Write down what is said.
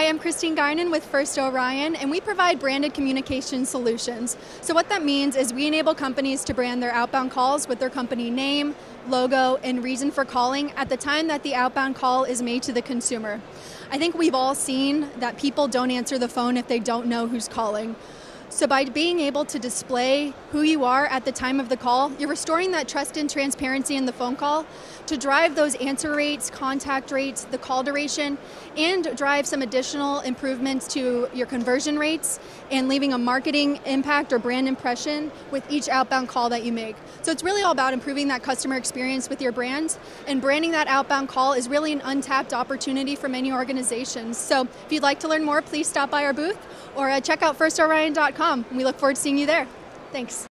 Hi, I'm Christine Guinan with First Orion, and we provide branded communication solutions. So, what that means is we enable companies to brand their outbound calls with their company name, logo, and reason for calling at the time that the outbound call is made to the consumer. I think we've all seen that people don't answer the phone if they don't know who's calling. So, by being able to display who you are at the time of the call, you're restoring that trust and transparency in the phone call to drive those answer rates, contact rates, the call duration, and drive some additional improvements to your conversion rates and leaving a marketing impact or brand impression with each outbound call that you make. So, it's really all about improving that customer experience with your brand, and branding that outbound call is really an untapped opportunity for many organizations. So, if you'd like to learn more, please stop by our booth or uh, check out firstorion.com. We look forward to seeing you there. Thanks.